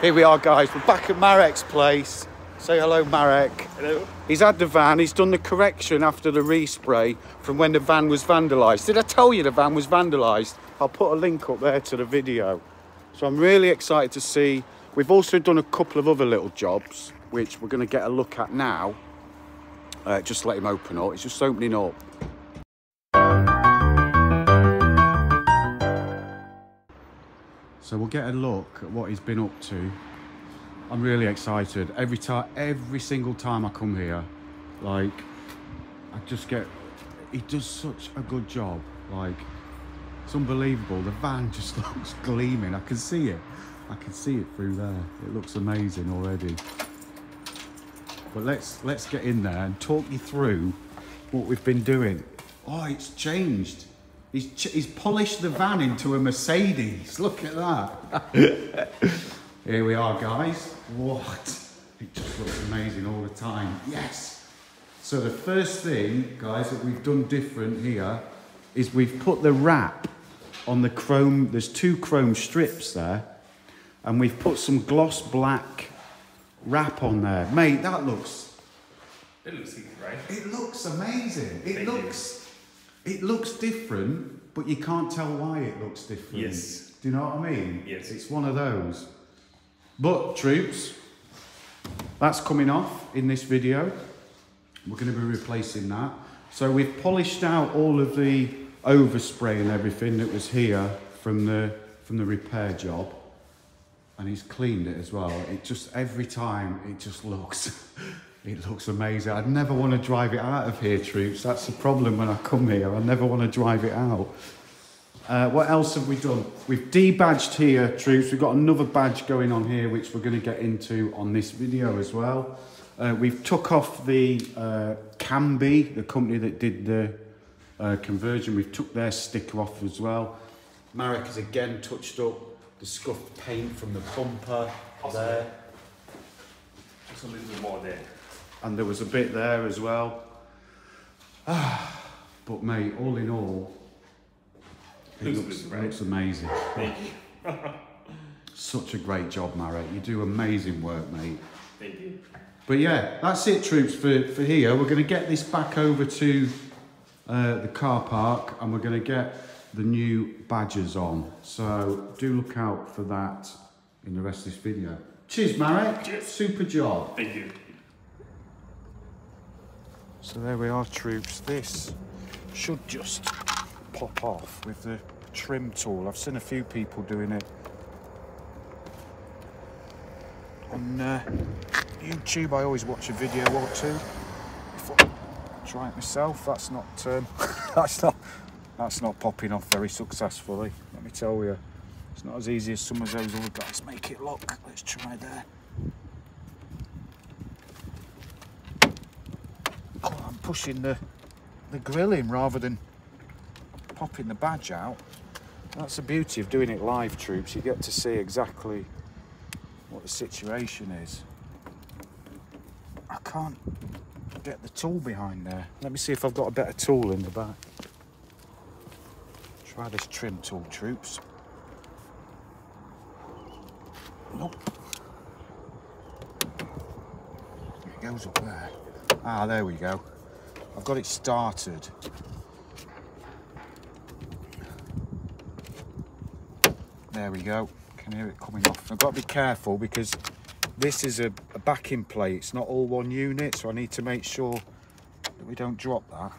Here we are, guys. We're back at Marek's place. Say hello, Marek. Hello. He's had the van. He's done the correction after the respray from when the van was vandalised. Did I tell you the van was vandalised? I'll put a link up there to the video. So I'm really excited to see. We've also done a couple of other little jobs, which we're going to get a look at now. Uh, just let him open up. It's just opening up. So we'll get a look at what he's been up to. I'm really excited. Every time, every single time I come here, like, I just get, he does such a good job. Like, it's unbelievable. The van just looks gleaming. I can see it. I can see it through there. It looks amazing already. But let's let's get in there and talk you through what we've been doing. Oh, it's changed. He's, ch he's polished the van into a Mercedes. Look at that. Here we are, guys. What? It just looks amazing all the time. Yes. So the first thing, guys, that we've done different here is we've put the wrap on the chrome. There's two chrome strips there. And we've put some gloss black wrap on there. Mate, that looks, It looks right? it looks amazing. It Thank you. It looks different, but you can't tell why it looks different. Yes. Do you know what I mean? Yes. It's one of those. But troops, that's coming off in this video. We're going to be replacing that. So we've polished out all of the overspray and everything that was here from the from the repair job. And he's cleaned it as well. It just every time it just looks it looks amazing. I'd never want to drive it out of here, troops. That's the problem when I come here. I never want to drive it out. Uh, what else have we done? We've debadged here, troops. We've got another badge going on here, which we're going to get into on this video as well. Uh, we've took off the uh, the company that did the uh, conversion. We've took their sticker off as well. Marek has again touched up the scuffed paint from the bumper Awesome. there. Just a little bit more there. And there was a bit there as well. Ah, but mate, all in all, it Looks looks, looks amazing. Thank you. Such a great job, Marek. You do amazing work, mate. Thank you. But yeah, that's it, troops, for, for here. We're going to get this back over to uh, the car park and we're going to get the new badges on. So do look out for that in the rest of this video. Cheers, Marek. Cheers. Super job. Thank you. So there we are, troops. This should just pop off with the trim tool. I've seen a few people doing it on uh, YouTube. I always watch a video or two before I try it myself. That's not um, that's not that's not popping off very successfully. Let me tell you, it's not as easy as some of those other guys make it look. Let's try there. Oh, I'm pushing the the grill in rather than popping the badge out. That's the beauty of doing it live, troops. You get to see exactly what the situation is. I can't get the tool behind there. Let me see if I've got a better tool in the back. Try this trim tool, troops. Nope. It goes up there. Ah, there we go. I've got it started. There we go. Can hear it coming off. I've got to be careful because this is a, a backing plate. It's not all one unit, so I need to make sure that we don't drop that.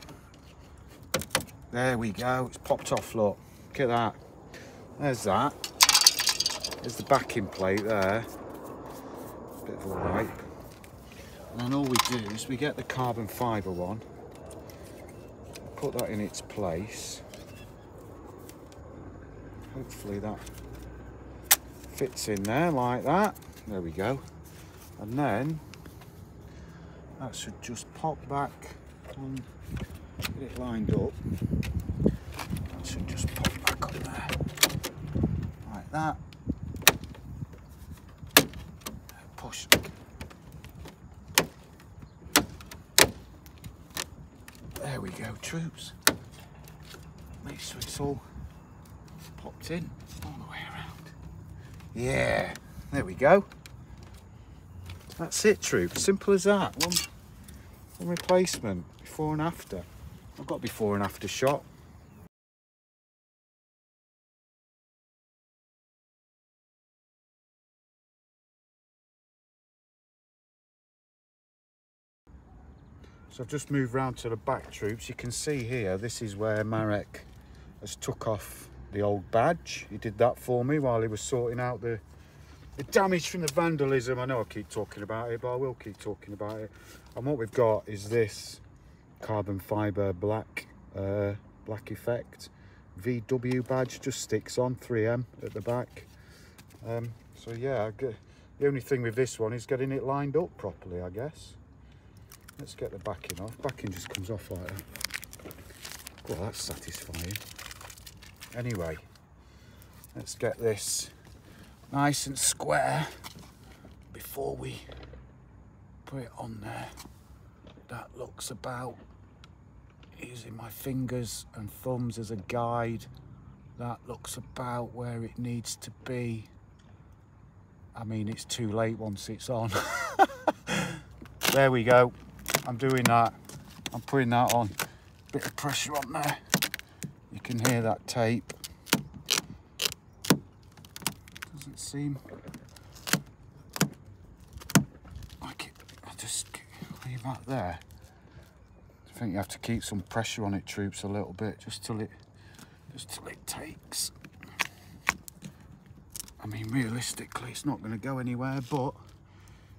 There we go. It's popped off, look. Look at that. There's that. There's the backing plate there. Bit of a wipe. And then all we do is we get the carbon fibre one, put that in its place. Hopefully that fits in there like that. There we go. And then that should just pop back and get it lined up. That should just pop back on there. Like that. Push. There we go, troops. Make sure it's all popped in all the way around. Yeah, There we go. That's it, troops. Simple as that. One, one replacement, before and after. I've got before and after shot. So I've just moved round to the back troops. You can see here, this is where Marek has took off the old badge. He did that for me while he was sorting out the, the damage from the vandalism. I know I keep talking about it, but I will keep talking about it. And what we've got is this carbon fibre black, uh, black effect. VW badge just sticks on 3M at the back. Um, so yeah, the only thing with this one is getting it lined up properly, I guess. Let's get the backing off. Backing just comes off like that. Well, that's satisfying. Anyway, let's get this nice and square before we put it on there. That looks about, using my fingers and thumbs as a guide, that looks about where it needs to be. I mean, it's too late once it's on. there we go. I'm doing that. I'm putting that on. Bit of pressure on there. You can hear that tape. Doesn't seem like it. I just leave that there. I think you have to keep some pressure on it, troops, a little bit, just till it, just till it takes. I mean, realistically, it's not going to go anywhere, but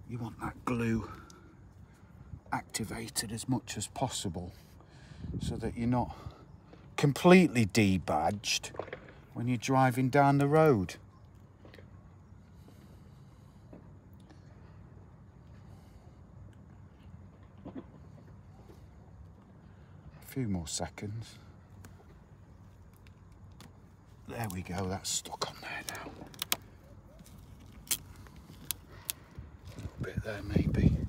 you want that glue activated as much as possible so that you're not completely debadged when you're driving down the road. A few more seconds. There we go, that's stuck on there now. A little bit there maybe.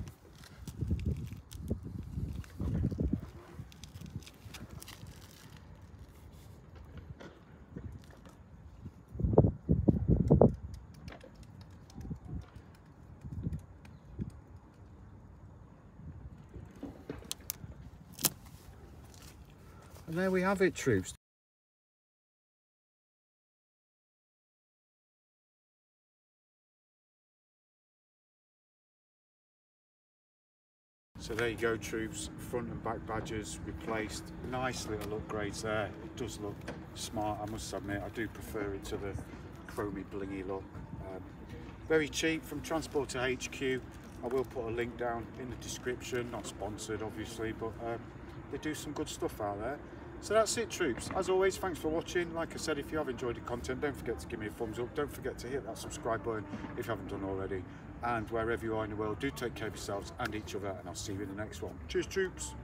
And there we have it, troops. So there you go, troops. Front and back badges replaced. Nice little upgrades there. It does look smart, I must admit. I do prefer it to the chromy blingy look. Um, very cheap from Transporter HQ. I will put a link down in the description. Not sponsored, obviously, but um, they do some good stuff out there. So that's it troops. As always, thanks for watching. Like I said, if you have enjoyed the content, don't forget to give me a thumbs up. Don't forget to hit that subscribe button if you haven't done already. And wherever you are in the world, do take care of yourselves and each other. And I'll see you in the next one. Cheers troops.